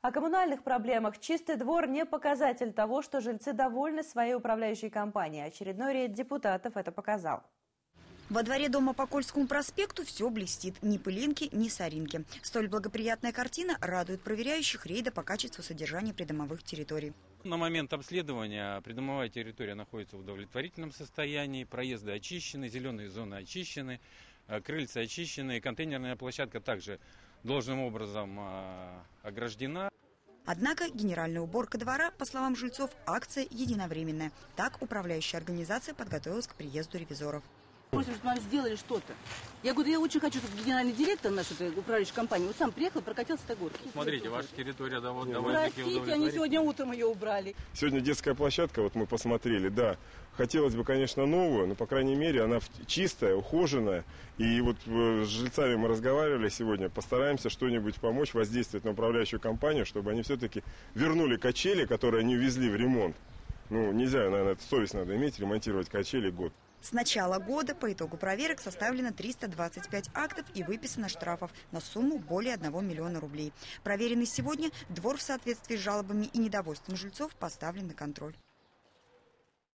О коммунальных проблемах «Чистый двор» не показатель того, что жильцы довольны своей управляющей компанией. Очередной рейд депутатов это показал. Во дворе дома по Кольскому проспекту все блестит. Ни пылинки, ни соринки. Столь благоприятная картина радует проверяющих рейда по качеству содержания придомовых территорий. На момент обследования придомовая территория находится в удовлетворительном состоянии, проезды очищены, зеленые зоны очищены, крыльца очищены, контейнерная площадка также должным образом э, ограждена. Однако генеральная уборка двора, по словам жильцов, акция единовременная. Так управляющая организация подготовилась к приезду ревизоров. Просим, чтобы нам сделали что-то. Я говорю, я очень хочу, чтобы генеральный директор нашей управляющей компании вот сам приехал, прокатился до горки. Смотрите, ваша территория довольно довольно-таки Простите, они сегодня утром ее убрали. Сегодня детская площадка, вот мы посмотрели, да. Хотелось бы, конечно, новую, но, по крайней мере, она чистая, ухоженная. И вот э, с жильцами мы разговаривали сегодня, постараемся что-нибудь помочь, воздействовать на управляющую компанию, чтобы они все-таки вернули качели, которые они увезли в ремонт. Ну, нельзя, наверное, это совесть надо иметь, ремонтировать качели год. С начала года по итогу проверок составлено 325 актов и выписано штрафов на сумму более 1 миллиона рублей. Проверенный сегодня двор в соответствии с жалобами и недовольством жильцов поставлен на контроль.